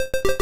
Thank you.